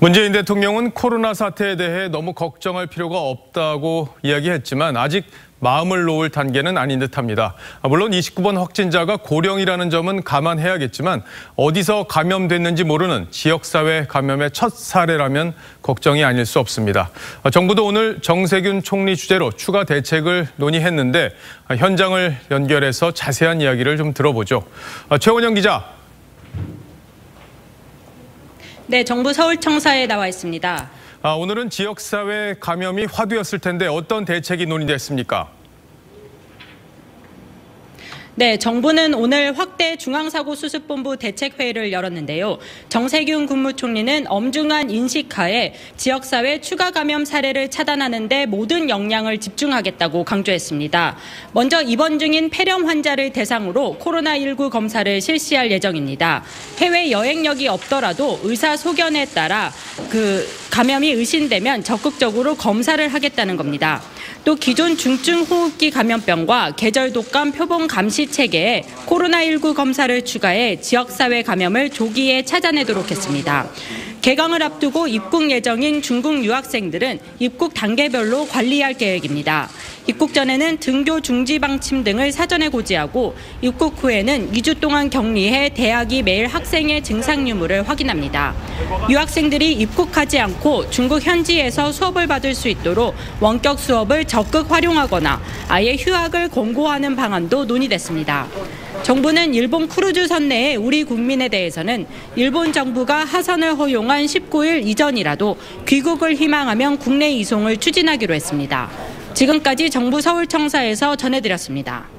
문재인 대통령은 코로나 사태에 대해 너무 걱정할 필요가 없다고 이야기했지만 아직 마음을 놓을 단계는 아닌 듯합니다. 물론 29번 확진자가 고령이라는 점은 감안해야겠지만 어디서 감염됐는지 모르는 지역사회 감염의 첫 사례라면 걱정이 아닐 수 없습니다. 정부도 오늘 정세균 총리 주재로 추가 대책을 논의했는데 현장을 연결해서 자세한 이야기를 좀 들어보죠. 최원영 기자. 네, 정부 서울청사에 나와 있습니다. 아, 오늘은 지역사회 감염이 화두였을 텐데 어떤 대책이 논의됐습니까? 네, 정부는 오늘 확대 중앙사고수습본부 대책회의를 열었는데요. 정세균 국무총리는 엄중한 인식하에 지역사회 추가 감염 사례를 차단하는 데 모든 역량을 집중하겠다고 강조했습니다. 먼저 입원 중인 폐렴 환자를 대상으로 코로나19 검사를 실시할 예정입니다. 해외 여행력이 없더라도 의사 소견에 따라 그 감염이 의심되면 적극적으로 검사를 하겠다는 겁니다. 또 기존 중증 호흡기 감염병과 계절 독감 표본 감시 체계에 코로나19 검사를 추가해 지역사회 감염을 조기에 찾아내도록 했습니다. 개강을 앞두고 입국 예정인 중국 유학생들은 입국 단계별로 관리할 계획입니다. 입국 전에는 등교 중지 방침 등을 사전에 고지하고 입국 후에는 2주 동안 격리해 대학이 매일 학생의 증상 유무를 확인합니다. 유학생들이 입국하지 않고 중국 현지에서 수업을 받을 수 있도록 원격 수업을 적극 활용하거나 아예 휴학을 권고하는 방안도 논의됐습니다. 정부는 일본 크루즈선 내에 우리 국민에 대해서는 일본 정부가 하선을 허용한 19일 이전이라도 귀국을 희망하면 국내 이송을 추진하기로 했습니다. 지금까지 정부 서울청사에서 전해드렸습니다.